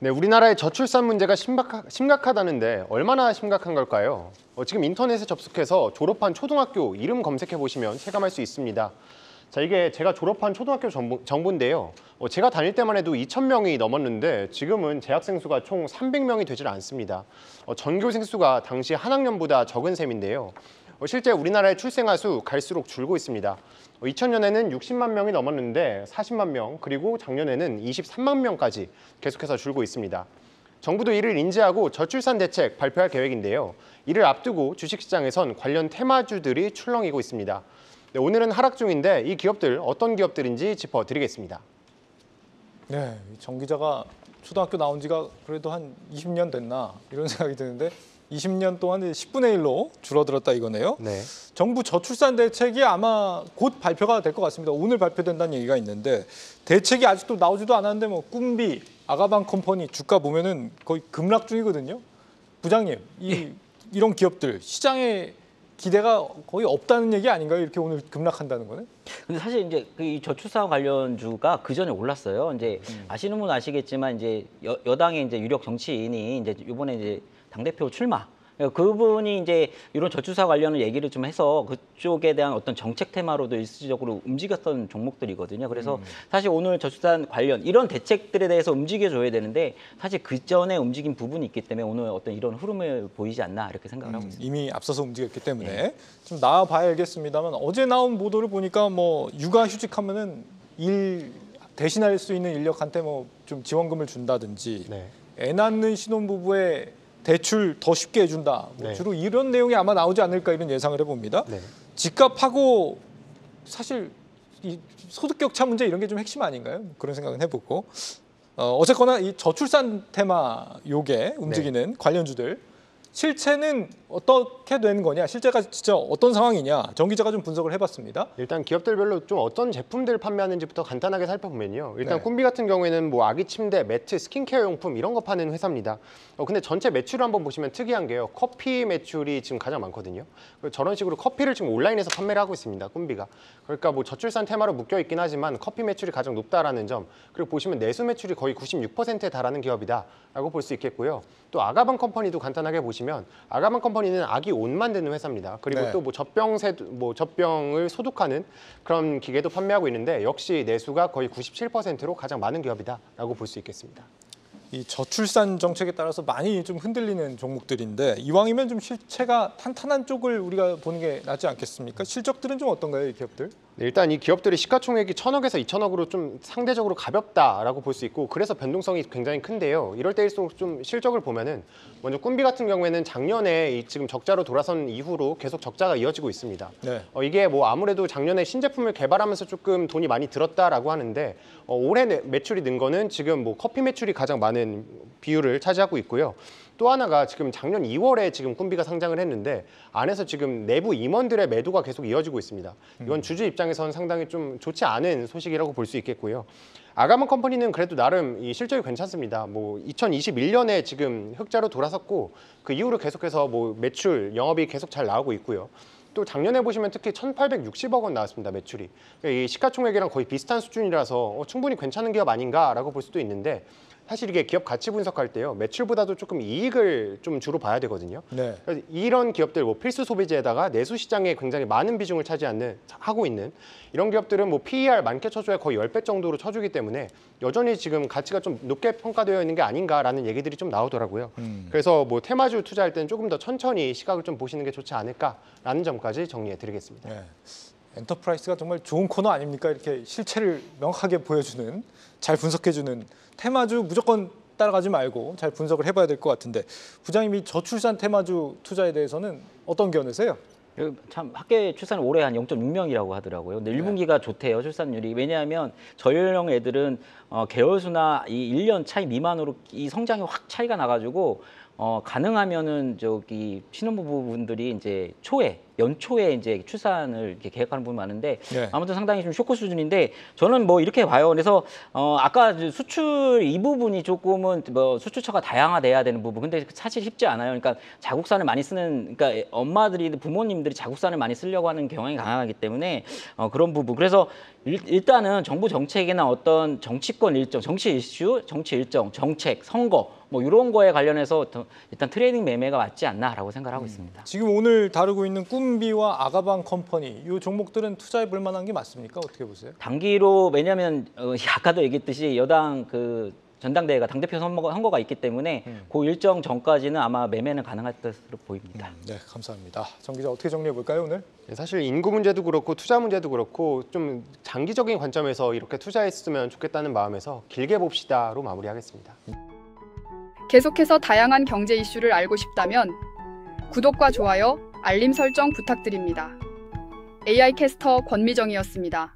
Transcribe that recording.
네, 우리나라의 저출산 문제가 심각하, 심각하 다는데 얼마나 심각한 걸까요? 어, 지금 인터넷에 접속해서 졸업한 초등학교 이름 검색해 보시면 체감할 수 있습니다. 자, 이게 제가 졸업한 초등학교 정보, 정보인데요. 어, 제가 다닐 때만 해도 2,000명이 넘었는데 지금은 재학생 수가 총 300명이 되질 않습니다. 어, 전교생 수가 당시 한 학년보다 적은 셈인데요. 어, 실제 우리나라의 출생아 수 갈수록 줄고 있습니다. 2000년에는 60만 명이 넘었는데 40만 명, 그리고 작년에는 23만 명까지 계속해서 줄고 있습니다. 정부도 이를 인지하고 저출산 대책 발표할 계획인데요. 이를 앞두고 주식시장에선 관련 테마주들이 출렁이고 있습니다. 네, 오늘은 하락 중인데 이 기업들 어떤 기업들인지 짚어드리겠습니다. 네, 정 기자가 초등학교 나온 지가 그래도 한 20년 됐나 이런 생각이 드는데 20년 동안 10분의 1로 줄어들었다 이거네요. 네. 정부 저출산 대책이 아마 곧 발표가 될 것 같습니다. 오늘 발표된다는 얘기가 있는데 대책이 아직도 나오지도 않았는데 뭐 꿈비, 아가방 컴퍼니 주가 보면은 거의 급락 중이거든요. 부장님, 이 예. 이런 기업들 시장에 기대가 거의 없다는 얘기 아닌가요? 이렇게 오늘 급락한다는 거는? 근데 사실 이제 그이 저출산 관련주가 그 전에 올랐어요. 이제 음. 아시는 분 아시겠지만 이제 여, 여당의 이제 유력 정치인이 이제 이번에 이제 당 대표 출마. 그분이 이제 이런 저출산 관련을 얘기를 좀 해서 그쪽에 대한 어떤 정책 테마로도 일시적으로 움직였던 종목들이거든요. 그래서 음. 사실 오늘 저출산 관련 이런 대책들에 대해서 움직여줘야 되는데 사실 그 전에 움직인 부분이 있기 때문에 오늘 어떤 이런 흐름을 보이지 않나 이렇게 생각을 하고 음, 있습니다. 이미 앞서서 움직였기 때문에 좀 나와 봐야 알겠습니다만 어제 나온 보도를 보니까 뭐 육아 휴직하면은 일 대신할 수 있는 인력한테 뭐 좀 지원금을 준다든지 네. 애 낳는 신혼부부의 대출 더 쉽게 해준다. 뭐 네. 주로 이런 내용이 아마 나오지 않을까 이런 예상을 해봅니다. 네. 집값하고 사실 이 소득 격차 문제 이런 게 좀 핵심 아닌가요? 그런 생각은 해보고 어, 어쨌거나 이 저출산 테마 요게 움직이는 관련주들 실체는 어떻게 되는 거냐? 실제가 진짜 어떤 상황이냐? 정 기자가 좀 분석을 해봤습니다. 일단 기업들별로 좀 어떤 제품들을 판매하는지부터 간단하게 살펴보면요. 일단 네. 꿈비 같은 경우에는 뭐 아기 침대, 매트, 스킨케어 용품 이런 거 파는 회사입니다. 어, 근데 전체 매출을 한번 보시면 특이한 게요. 커피 매출이 지금 가장 많거든요. 저런 식으로 커피를 지금 온라인에서 판매를 하고 있습니다. 꿈비가. 그러니까 뭐 저출산 테마로 묶여 있긴 하지만 커피 매출이 가장 높다라는 점. 그리고 보시면 내수 매출이 거의 96%에 달하는 기업이다라고 볼 수 있겠고요. 또 아가방 컴퍼니도 간단하게 보시면 아가방 컴퍼니는 아기 옷 만드는 회사입니다. 그리고 네. 또뭐 젖병 세, 뭐 젖병을 소독하는 그런 기계도 판매하고 있는데 역시 내수가 거의 97%로 가장 많은 기업이다라고 볼 수 있겠습니다. 이 저출산 정책에 따라서 많이 좀 흔들리는 종목들인데 이왕이면 좀 실체가 탄탄한 쪽을 우리가 보는 게 낫지 않겠습니까? 실적들은 좀 어떤가요, 이 기업들? 네, 일단 이 기업들이 시가총액이 천억에서 이천억으로 좀 상대적으로 가볍다라고 볼 수 있고 그래서 변동성이 굉장히 큰데요. 이럴 때일수록 좀 실적을 보면은 먼저 꿈비 같은 경우에는 작년에 이 지금 적자로 돌아선 이후로 계속 적자가 이어지고 있습니다. 네. 어, 이게 뭐 아무래도 작년에 신제품을 개발하면서 조금 돈이 많이 들었다라고 하는데 어, 올해 내- 매출이 는 거는 지금 뭐 커피 매출이 가장 많은 비율을 차지하고 있고요. 또 하나가 지금 작년 2월에 지금 꿈비가 상장을 했는데 안에서 지금 내부 임원들의 매도가 계속 이어지고 있습니다. 이건 주주 입장에서는 상당히 좀 좋지 않은 소식이라고 볼 수 있겠고요. 아가먼 컴퍼니는 그래도 나름 이 실적이 괜찮습니다. 뭐 2021년에 지금 흑자로 돌아섰고 그 이후로 계속해서 뭐 매출, 영업이 계속 잘 나오고 있고요. 또 작년에 보시면 특히 1,860억 원 나왔습니다 매출이 그러니까 이 시가총액이랑 거의 비슷한 수준이라서 어, 충분히 괜찮은 기업 아닌가라고 볼 수도 있는데 사실 이게 기업 가치 분석할 때요 매출보다도 조금 이익을 좀 주로 봐야 되거든요. 네. 이런 기업들 뭐 필수 소비재에다가 내수 시장에 굉장히 많은 비중을 차지하는 하고 있는 이런 기업들은 뭐 PER 많게 쳐줘야 거의 10배 정도로 쳐주기 때문에 여전히 지금 가치가 좀 높게 평가되어 있는 게 아닌가라는 얘기들이 좀 나오더라고요. 음. 그래서 뭐 테마주 투자할 때는 조금 더 천천히 시각을 좀 보시는 게 좋지 않을까라는 점까지 정리해 드리겠습니다. 네. 엔터프라이스가 정말 좋은 코너 아닙니까? 이렇게 실체를 명확하게 보여주는, 잘 분석해주는 테마주 무조건 따라가지 말고 잘 분석을 해봐야 될 것 같은데 부장님이 저출산 테마주 투자에 대해서는 어떤 견해세요? 그참 학계 출산을 올해 한 0.6명이라고 하더라고요. 근데 1분기가 좋대요 출산율이. 왜냐하면 저연령 애들은 어, 개월수나 이 1년 차이 미만으로 이 성장이 확 차이가 나가지고 어, 가능하면은 저기 신혼부부분들이 이제 초에 연초에 이제 출산을 이렇게 계획하는 분이 많은데 네. 아무튼 상당히 좀 쇼크 수준인데 저는 뭐 이렇게 봐요. 그래서 어 아까 수출 이 부분이 조금은 뭐 수출처가 다양화돼야 되는 부분. 근데 사실 쉽지 않아요. 그러니까 자국산을 많이 쓰는 그러니까 엄마들이 부모님들이 자국산을 많이 쓰려고 하는 경향이 강하기 때문에 어 그런 부분. 그래서 일, 일단은 정부 정책이나 어떤 정치권 일정, 정치 이슈, 정치 일정, 정책, 선거 뭐 이런 거에 관련해서 더 일단 trading 매매가 맞지 않나라고 생각하고 있습니다. 지금 오늘 다루고 있는 꿈비와 아가방 컴퍼니 이 종목들은 투자해 볼 만한 게 맞습니까? 어떻게 보세요? 단기로 왜냐하면 어, 아까도 얘기했듯이 여당 그 전당대회가 당대표 선거가, 있기 때문에 그 일정 전까지는 아마 매매는 가능할 것으로 보입니다. 네, 감사합니다. 정 기자 어떻게 정리해 볼까요 오늘? 네, 사실 인구 문제도 그렇고 투자 문제도 그렇고 좀 장기적인 관점에서 이렇게 투자했으면 좋겠다는 마음에서 길게 봅시다로 마무리하겠습니다. 계속해서 다양한 경제 이슈를 알고 싶다면 구독과 좋아요, 알림 설정 부탁드립니다. AI 캐스터 권미정이었습니다.